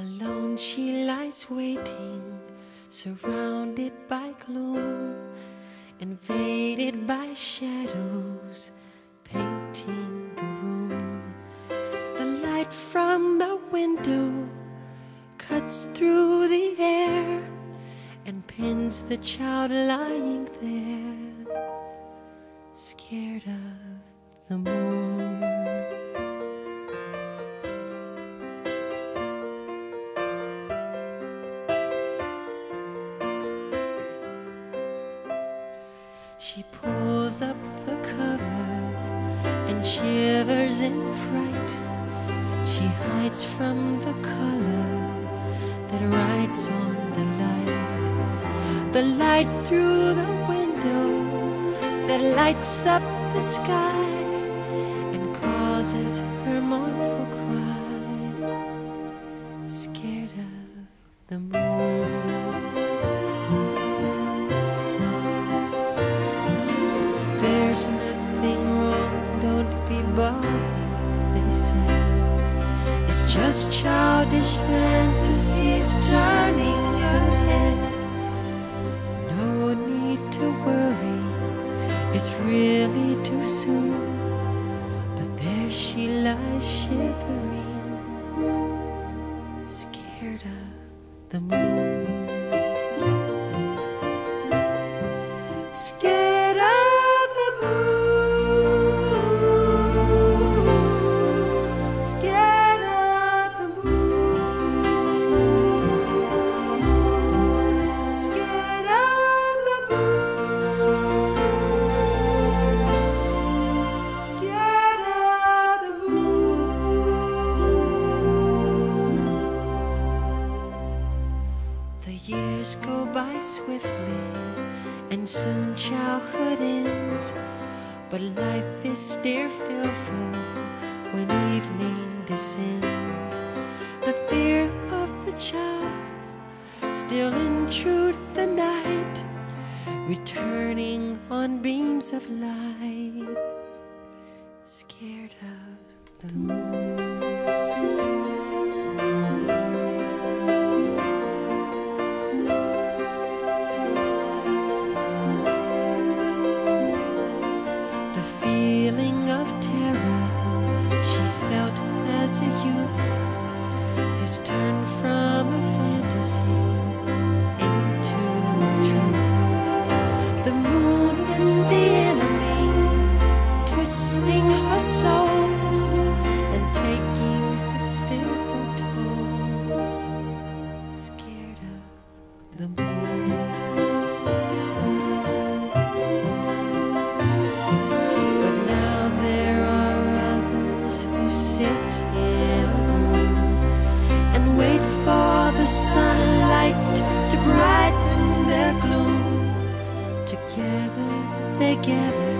Alone she lies waiting, surrounded by gloom, invaded by shadows, painting the room. The light from the window cuts through the air and pins the child lying there, scared of the moon. She pulls up the covers and shivers in fright. She hides from the color that writes on the light. The light through the window that lights up the sky and causes her mournful cry. Childish fantasies turning your head. No need to worry, it's really too soon. But there she lies shivering, scared of the moon. Scared years go by swiftly, and soon childhood ends. But life is still fearful when evening descends. The fear of the child still intrude the night, returning on beams of light, scared of the moon. Has turned from a fantasy into a truth. The moon is the enemy, twisting her soul and taking its fearful toll. Scared of the moon. But now there are others who sit they gather,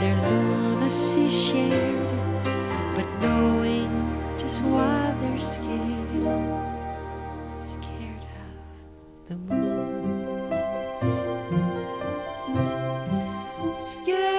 their lunacy shared, but knowing just why they're scared, scared of the moon. Scared